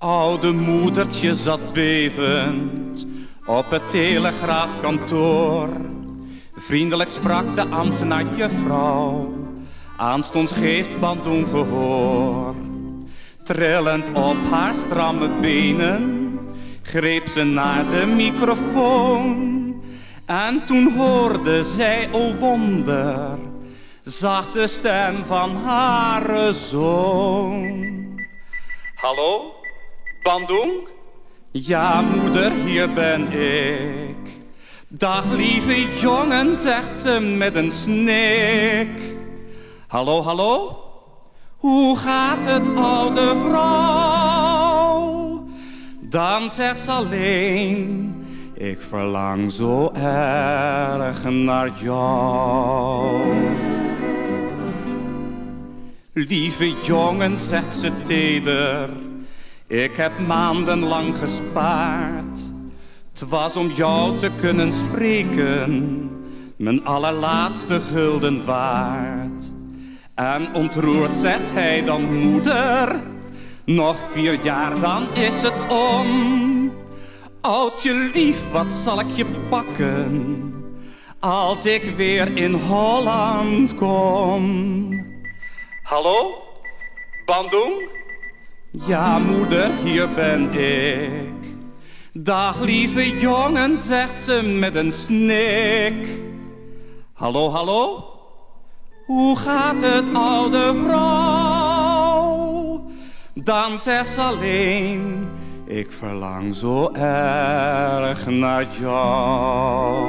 oude moedertje zat bevend op het telegraafkantoor. Vriendelijk sprak de ambtenaar juffrouw, aanstonds geeft Bandoen gehoor. Trillend op haar stramme benen greep ze naar de microfoon. En toen hoorde zij, o wonder, zag de stem van haar zoon. Hallo, Bandung? Ja, moeder, hier ben ik. Dag, lieve jongen, zegt ze met een snik. Hallo, hallo? Hoe gaat het, oude vrouw? Dan zegt ze alleen... Ik verlang zo erg naar jou. Lieve jongen, zegt ze teder, ik heb maandenlang gespaard. Het was om jou te kunnen spreken, mijn allerlaatste gulden waard. En ontroerd zegt hij dan, moeder, nog vier jaar dan is het om. Oudje lief, wat zal ik je pakken, als ik weer in Holland kom? Hallo, Bandung? Ja, moeder, hier ben ik. Dag, lieve jongen, zegt ze met een snik. Hallo, hallo? Hoe gaat het, oude vrouw? Dan zegt ze alleen, ik verlang zo erg naar jou.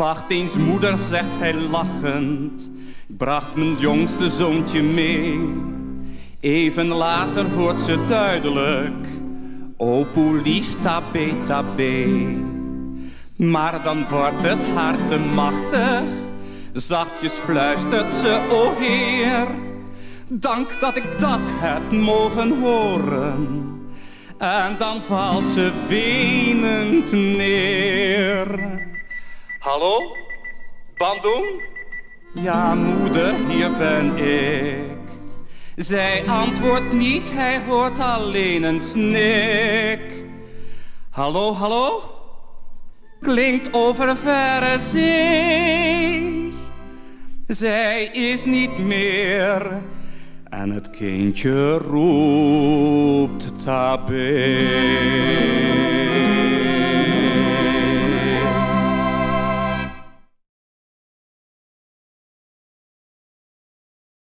Wacht eens, moeder, zegt hij lachend, bracht mijn jongste zoontje mee. Even later hoort ze duidelijk, o lief tabé tabé. Maar dan wordt het hart te machtig, zachtjes fluistert ze, o Heer. Dank dat ik dat heb mogen horen. En dan valt ze wenend neer. Hallo? Bandung? Ja, moeder, hier ben ik. Zij antwoordt niet, hij hoort alleen een snik. Hallo, hallo? Klinkt over verre zee. Zij is niet meer en het kindje roept tabé.